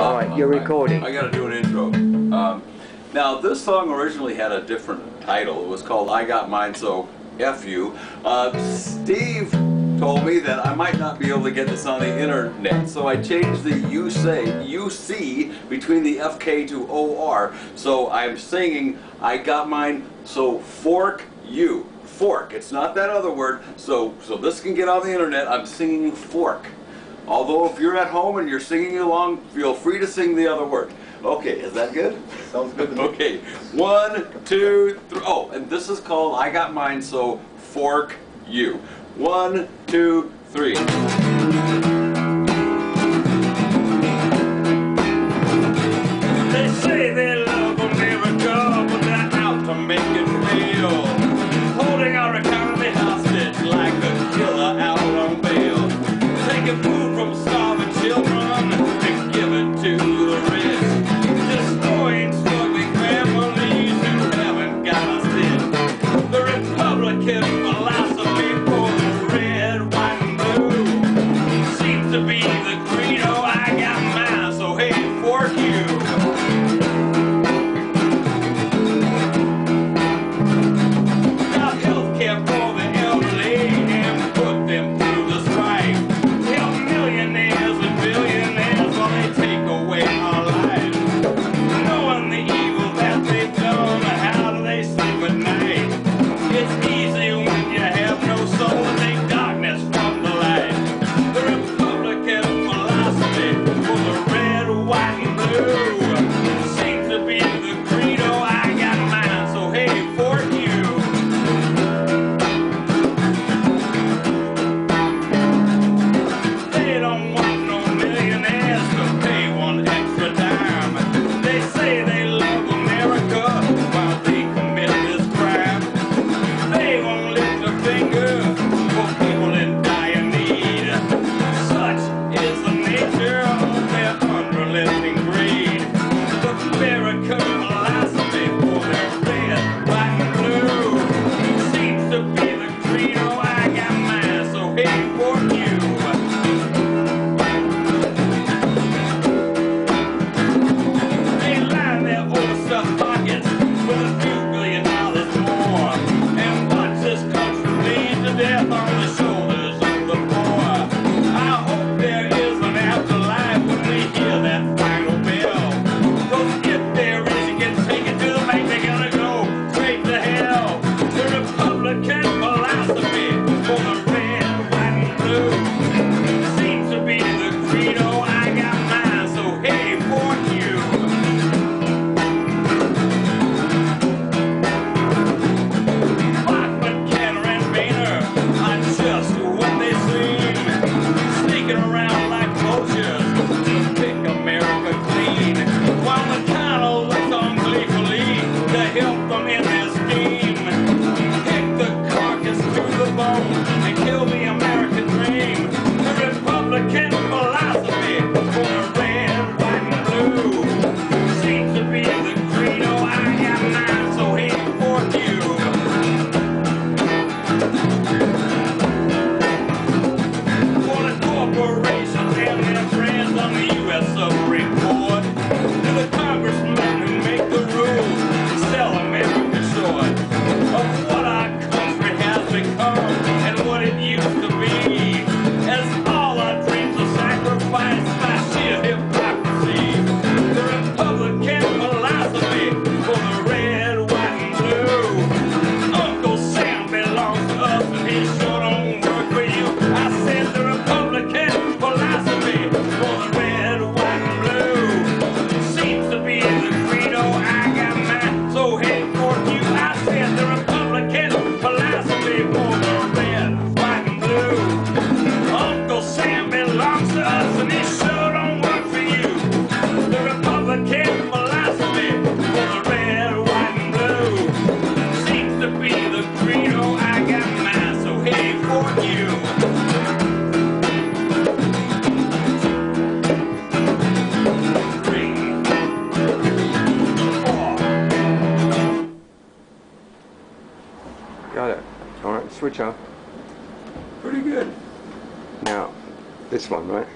All right, you're recording. I, I got to do an intro. Um, now, this song originally had a different title. It was called I Got Mine, So F You. Uh, Steve told me that I might not be able to get this on the internet, so I changed the you say, UC between the FK to OR. So I'm singing I Got Mine, So Fork You. Fork. It's not that other word. So, so this can get on the internet. I'm singing fork. Although if you're at home and you're singing along, feel free to sing the other word. Okay, is that good? Sounds good Okay, one, two, three. Oh, and this is called I Got Mine, so fork you. One, two, three. They say him alive. death Got it. All right, switch off. Pretty good. Now, this one, right?